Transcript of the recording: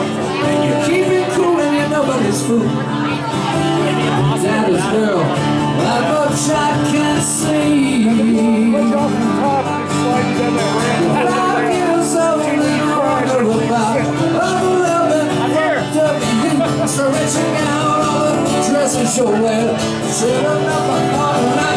You keep it cool and you know what it's food. That is girl, my buckshot can't see. Five years you wonder about all the love and you. Out all the dresses you'll wear. Shut up, I'm